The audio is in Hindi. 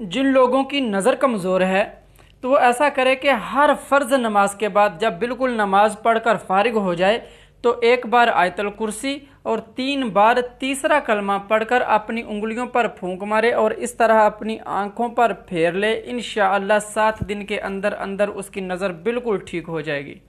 जिन लोगों की नज़र कमज़ोर है तो वो ऐसा करे कि हर फ़र्ज़ नमाज़ के बाद जब बिल्कुल नमाज़ पढ़कर फारिग हो जाए तो एक बार आयतल कुर्सी और तीन बार तीसरा कलमा पढ़कर अपनी उंगलियों पर फूंक मारे और इस तरह अपनी आँखों पर फेर ले इन सात दिन के अंदर अंदर उसकी नज़र बिल्कुल ठीक हो जाएगी।